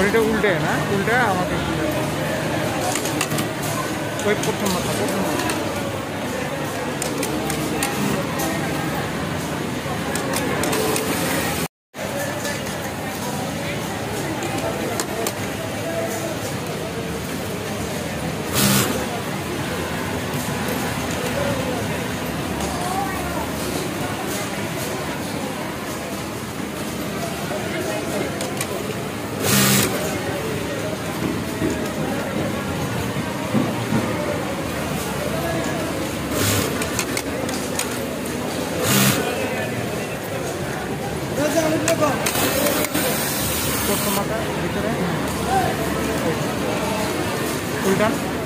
ঘড়িটা উল্টে না? উল্টে আমাকে ওই প্রথম মাথা প্রথম टमाटर बिक रहे हैं